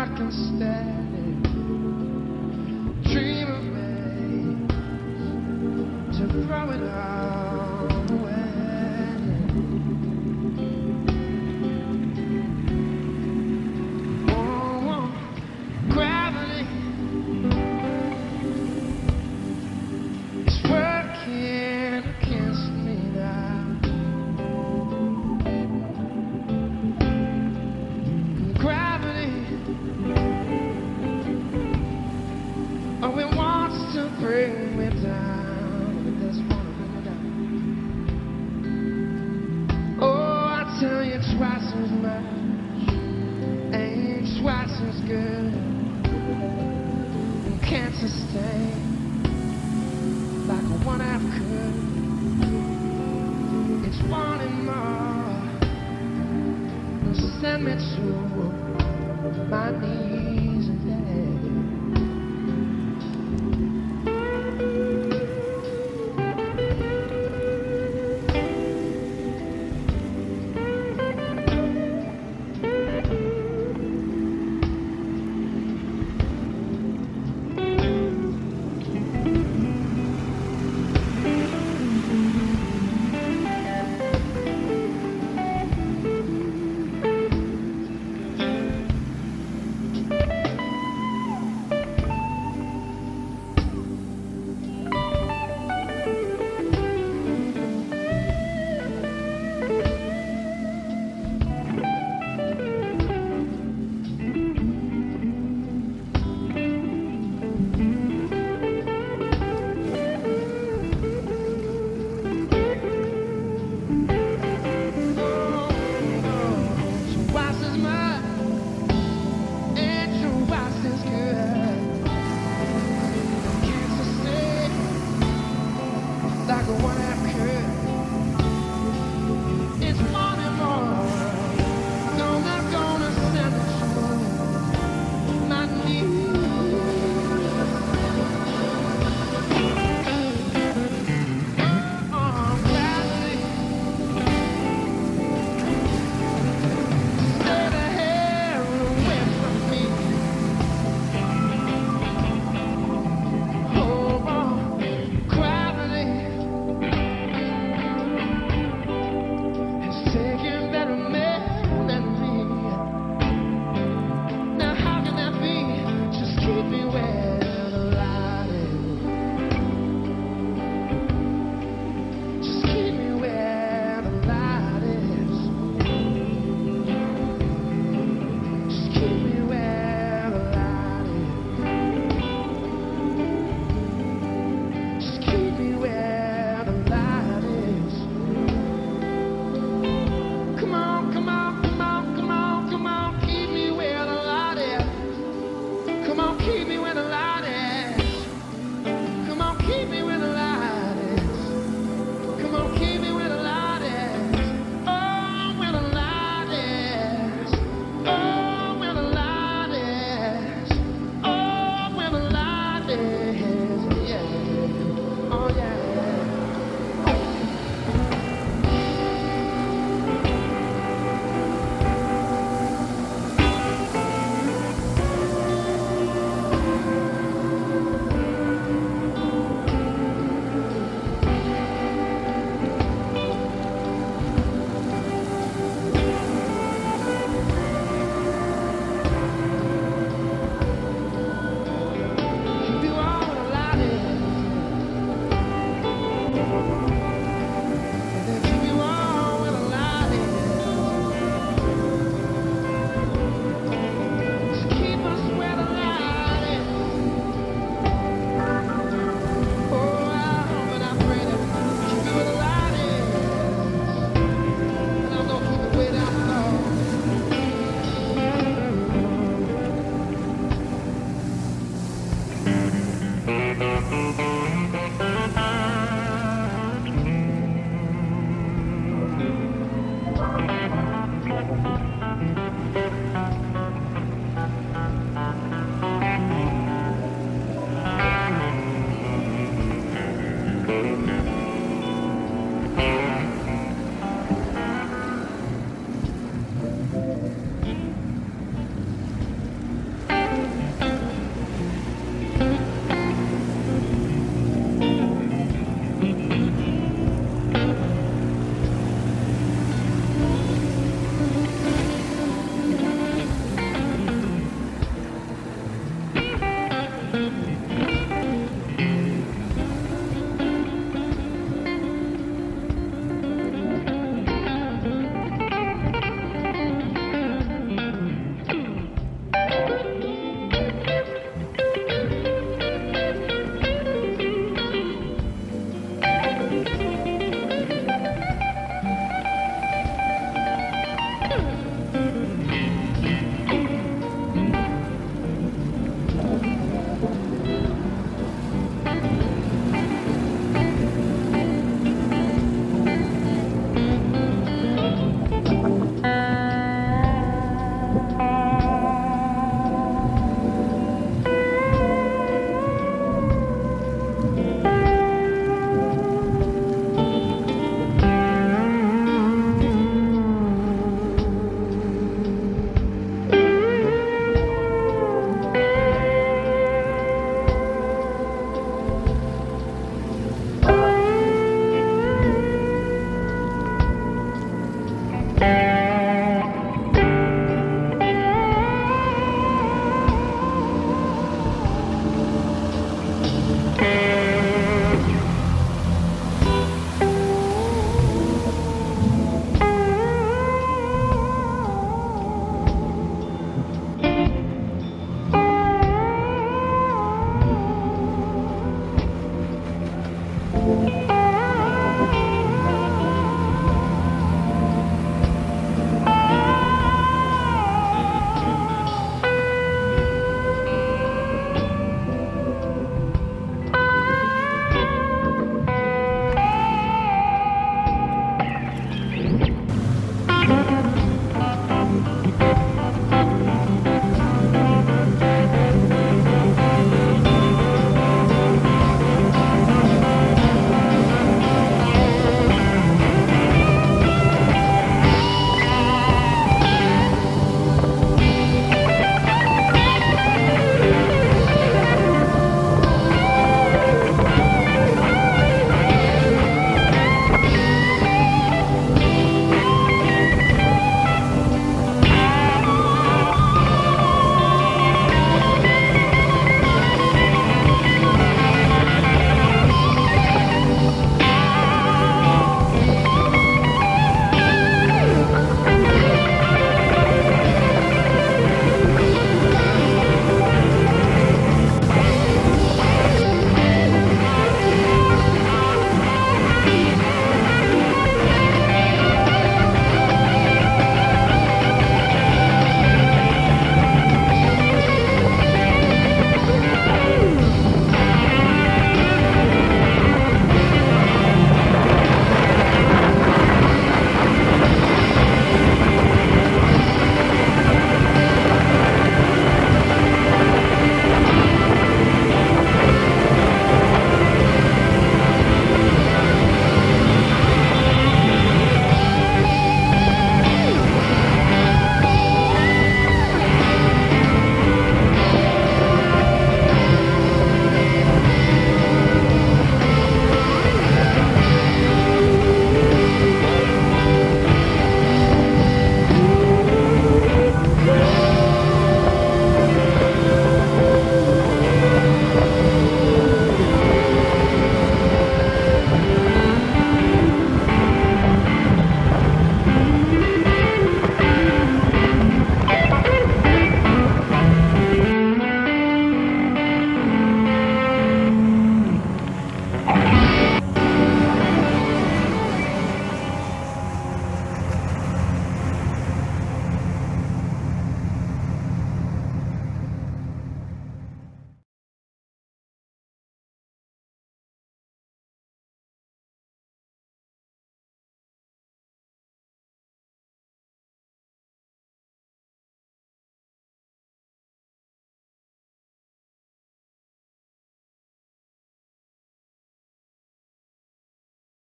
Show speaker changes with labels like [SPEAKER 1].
[SPEAKER 1] I can stand. live twice as much, ain't twice as good, and can't sustain like a one half could. It's one and more, will send me to my knees and the
[SPEAKER 2] one